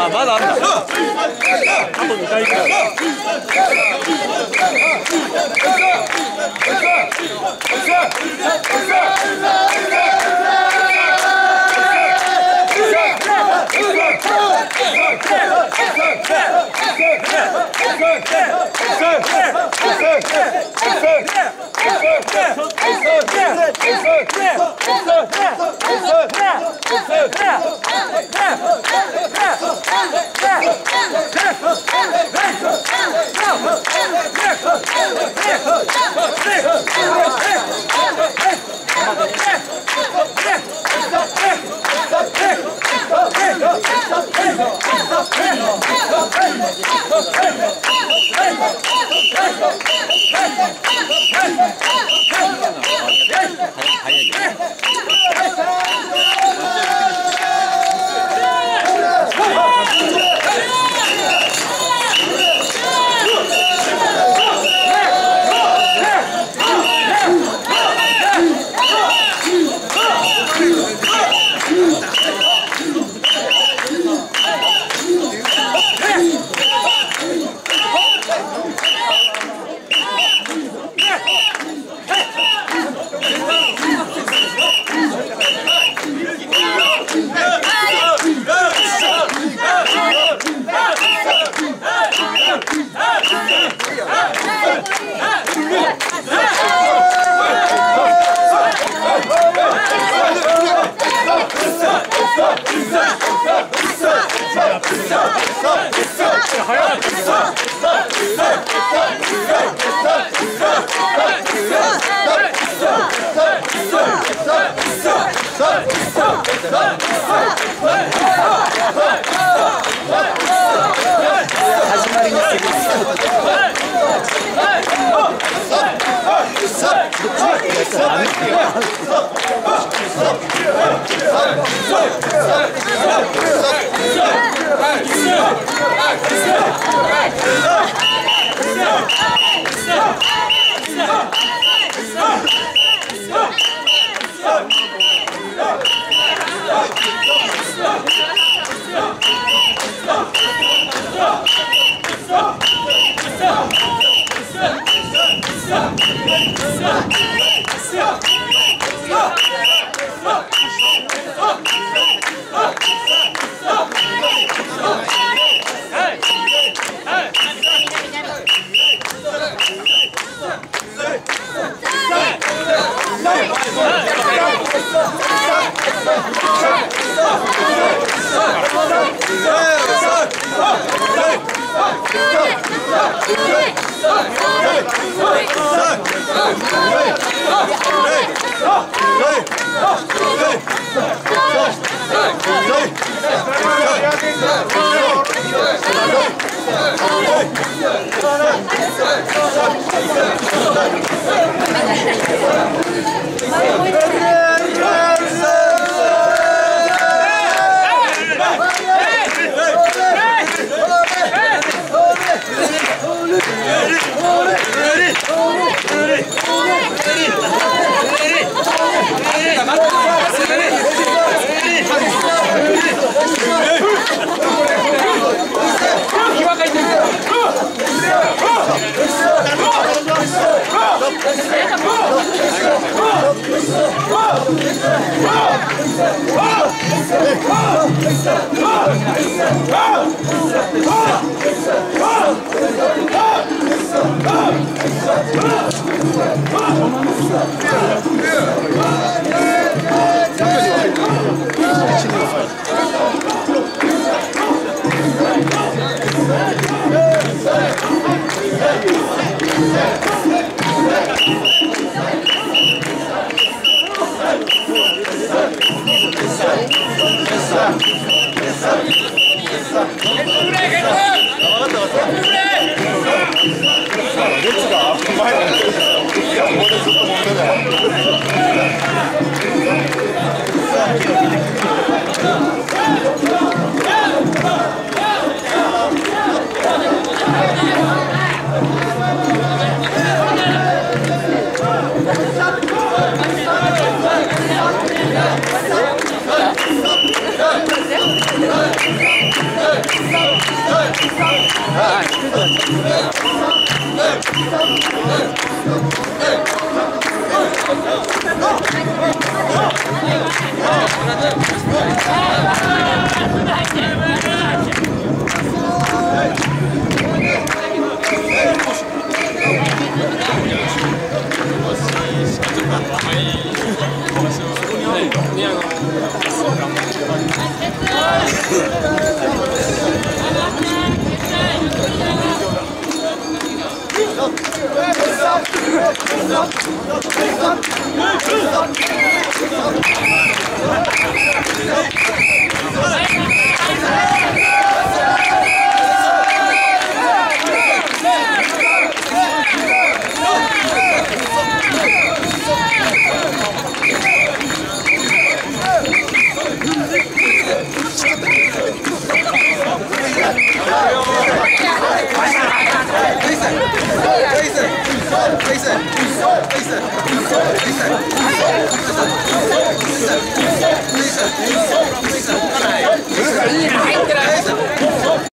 あまだあん Hey! 始まりにす。る Hey! Jesus. ¡Es 아, Thank you. 入ってない